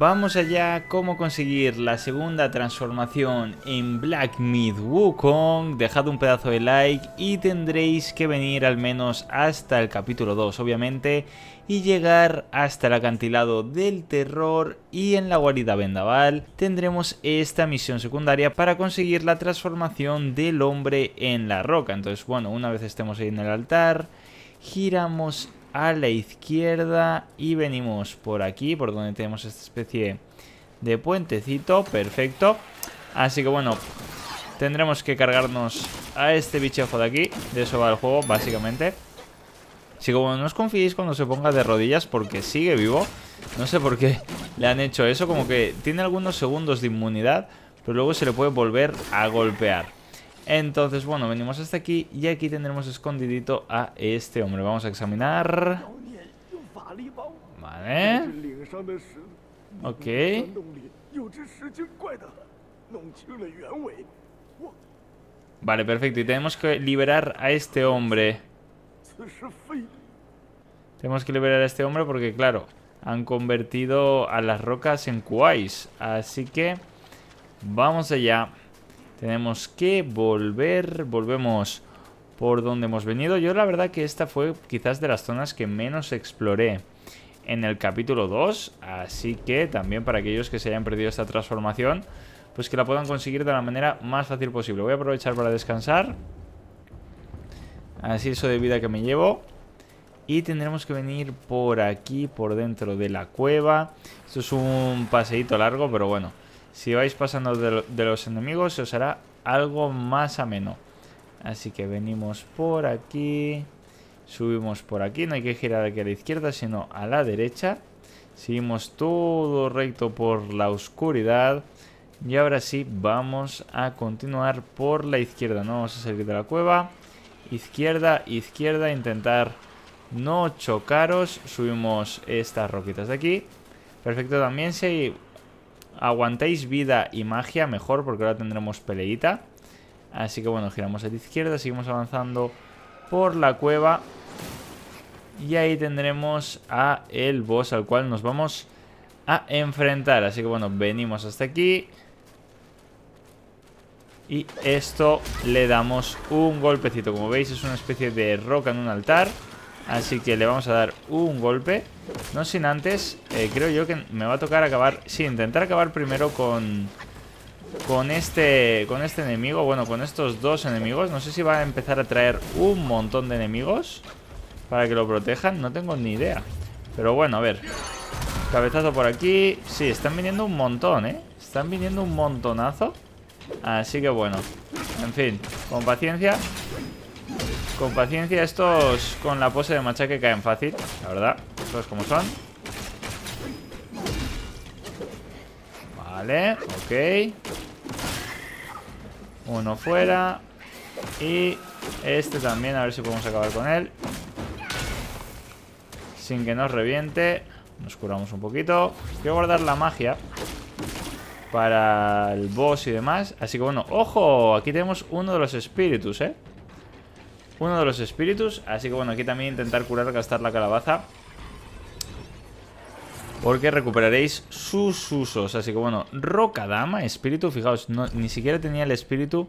Vamos allá, cómo conseguir la segunda transformación en Black Myth Wukong. Dejad un pedazo de like y tendréis que venir al menos hasta el capítulo 2, obviamente, y llegar hasta el acantilado del terror y en la guarida vendaval tendremos esta misión secundaria para conseguir la transformación del hombre en la roca. Entonces, bueno, una vez estemos ahí en el altar, giramos a la izquierda y venimos por aquí, por donde tenemos esta especie de puentecito, perfecto. Así que bueno, tendremos que cargarnos a este bichejo de aquí, de eso va el juego, básicamente. Así que bueno, no os confiéis cuando se ponga de rodillas porque sigue vivo. No sé por qué le han hecho eso, como que tiene algunos segundos de inmunidad, pero luego se le puede volver a golpear. Entonces, bueno, venimos hasta aquí y aquí tendremos escondidito a este hombre. Vamos a examinar. Vale. Ok. Vale, perfecto. Y tenemos que liberar a este hombre. Tenemos que liberar a este hombre porque, claro, han convertido a las rocas en kuais. Así que vamos allá. Tenemos que volver, volvemos por donde hemos venido. Yo la verdad que esta fue quizás de las zonas que menos exploré en el capítulo 2. Así que también para aquellos que se hayan perdido esta transformación, pues que la puedan conseguir de la manera más fácil posible. Voy a aprovechar para descansar. Así eso de vida que me llevo. Y tendremos que venir por aquí, por dentro de la cueva. Esto es un paseíto largo, pero bueno. Si vais pasando de, los enemigos os hará algo más ameno. Así que venimos por aquí. Subimos por aquí. No hay que girar aquí a la izquierda, sino a la derecha. Seguimos todo recto por la oscuridad. Y ahora sí, vamos a continuar por la izquierda. No vamos a salir de la cueva. Izquierda, izquierda. Intentar no chocaros. Subimos estas roquitas de aquí. Perfecto también si aguantéis vida y magia, mejor, porque ahora tendremos peleita. Así que bueno, giramos a la izquierda, seguimos avanzando por la cueva. Y ahí tendremos a el boss al cual nos vamos a enfrentar. Así que bueno, venimos hasta aquí. Y esto le damos un golpecito. Como veis es una especie de roca en un altar. Así que le vamos a dar un golpe. No sin antes, eh, creo yo que me va a tocar acabar... Sí, intentar acabar primero con... Con este, con este enemigo, bueno, con estos dos enemigos. No sé si va a empezar a traer un montón de enemigos Para que lo protejan, no tengo ni idea. Pero bueno, a ver. Cabezazo por aquí. Sí, están viniendo un montón, ¿eh? Están viniendo un montonazo. Así que bueno. En fin, con paciencia con paciencia, estos con la pose de machaque caen fácil, la verdad. Estos como son. Vale, ok. Uno fuera. Y este también, a ver si podemos acabar con él. Sin que nos reviente. Nos curamos un poquito. Quiero guardar la magia para el boss y demás. Así que bueno, ¡ojo! Aquí tenemos uno de los espíritus, ¿eh? Uno de los espíritus. Así que bueno, aquí también intentar curar, gastar la calabaza. Porque recuperaréis sus usos. Así que bueno, Rocadama, espíritu. Fijaos, ni siquiera tenía el espíritu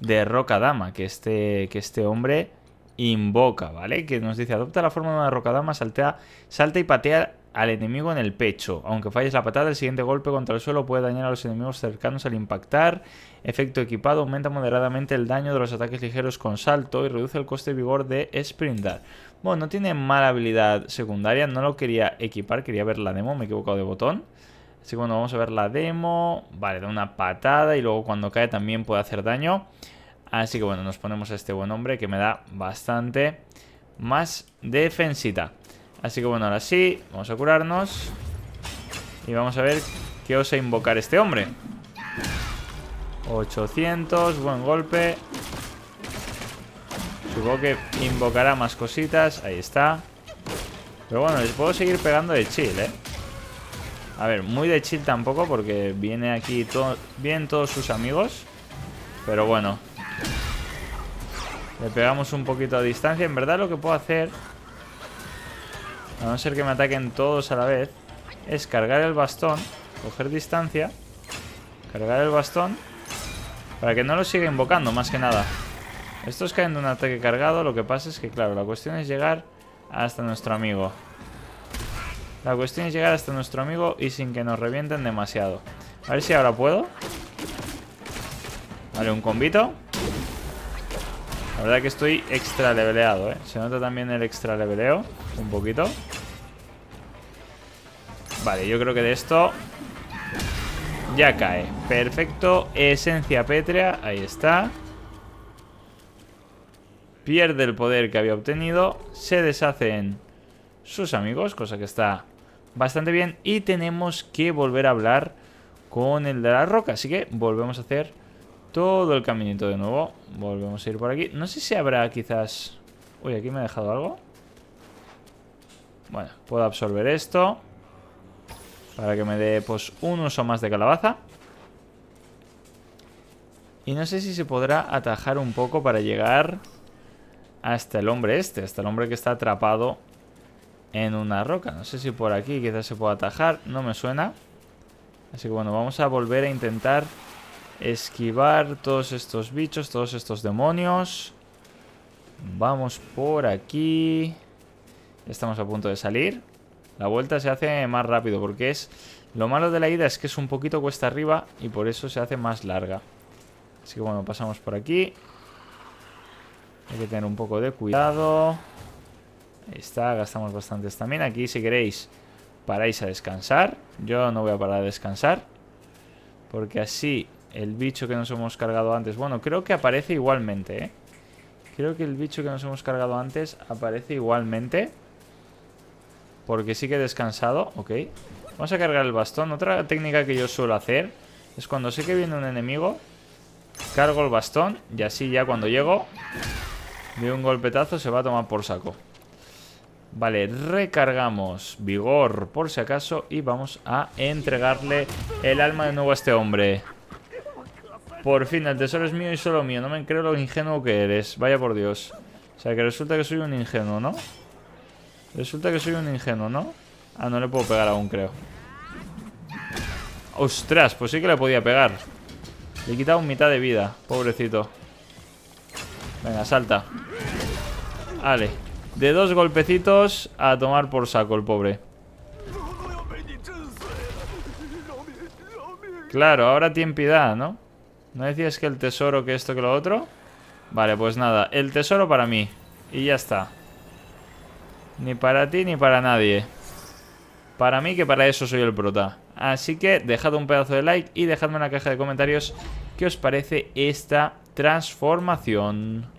de Rocadama que este, que este hombre invoca, ¿vale? Que nos dice, adopta la forma de una Rocadama, saltea, salta y patea al enemigo en el pecho. Aunque falles la patada, el siguiente golpe contra el suelo puede dañar a los enemigos cercanos al impactar. Efecto equipado aumenta moderadamente el daño de los ataques ligeros con salto y reduce el coste de vigor de sprintar. Bueno, no tiene mala habilidad secundaria, no lo quería equipar, quería ver la demo, me he equivocado de botón. Así que bueno, vamos a ver la demo. Vale, da una patada y luego cuando cae también puede hacer daño. Así que bueno, nos ponemos a este buen hombre que me da bastante más defensita. Así que bueno, ahora sí, vamos a curarnos. Y vamos a ver qué osa invocar este hombre. 800, buen golpe. Supongo que invocará más cositas. Ahí está. Pero bueno, les puedo seguir pegando de chill, ¿eh? A ver, muy de chill tampoco porque viene aquí todo, bien todos sus amigos. Pero bueno. Le pegamos un poquito a distancia. En verdad lo que puedo hacer a no ser que me ataquen todos a la vez. es cargar el bastón, coger distancia, cargar el bastón, para que no lo siga invocando, más que nada. Estos caen de un ataque cargado, lo que pasa es que, claro, la cuestión es llegar hasta nuestro amigo. La cuestión es llegar hasta nuestro amigo y sin que nos revienten demasiado. A ver si ahora puedo. Vale, un combito. La verdad que estoy extra leveleado, ¿eh? Se nota también el extra leveleo. Un poquito. Vale, yo creo que de esto ya cae. Perfecto. Esencia pétrea. Ahí está. Pierde el poder que había obtenido. Se deshacen sus amigos, cosa que está bastante bien. Y tenemos que volver a hablar con el de la roca. Así que volvemos a hacer todo el caminito de nuevo. Volvemos a ir por aquí. No sé si habrá quizás... Uy, aquí me he dejado algo. Bueno, puedo absorber esto. Para que me dé pues un uso más de calabaza. Y no sé si se podrá atajar un poco para llegar hasta el hombre este. Hasta el hombre que está atrapado en una roca. No sé si por aquí quizás se pueda atajar. No me suena. Así que bueno, vamos a volver a intentar esquivar todos estos bichos, todos estos demonios. Vamos por aquí. Estamos a punto de salir. La vuelta se hace más rápido porque es... Lo malo de la ida es que es un poquito cuesta arriba y por eso se hace más larga. Así que bueno, pasamos por aquí. Hay que tener un poco de cuidado. Ahí está, gastamos bastantes también. Aquí si queréis paráis a descansar. Yo no voy a parar a descansar. Porque así el bicho que nos hemos cargado antes... Bueno, creo que aparece igualmente, ¿eh? Creo que el bicho que nos hemos cargado antes aparece igualmente. Porque sí que he descansado, ok. Vamos a cargar el bastón. Otra técnica que yo suelo hacer es cuando sé que viene un enemigo, cargo el bastón y así ya cuando llego, de un golpetazo se va a tomar por saco. Vale, recargamos vigor por si acaso y vamos a entregarle el alma de nuevo a este hombre. Por fin, el tesoro es mío y solo mío. No me creo lo ingenuo que eres. Vaya por Dios. O sea, que resulta que soy un ingenuo, ¿no? Resulta que soy un ingenuo, ¿no? Ah, no le puedo pegar aún, creo. ¡Ostras! Pues sí que le podía pegar. Le he quitado mitad de vida, pobrecito. Venga, salta. Vale. De dos golpecitos a tomar por saco el pobre. Claro, ahora tiene piedad, ¿no? ¿No decías que el tesoro que esto que lo otro? Vale, pues nada. El tesoro para mí. Y ya está. Ni para ti ni para nadie. Para mí que para eso soy el prota. Así que dejad un pedazo de like y dejadme en la caja de comentarios qué os parece esta transformación.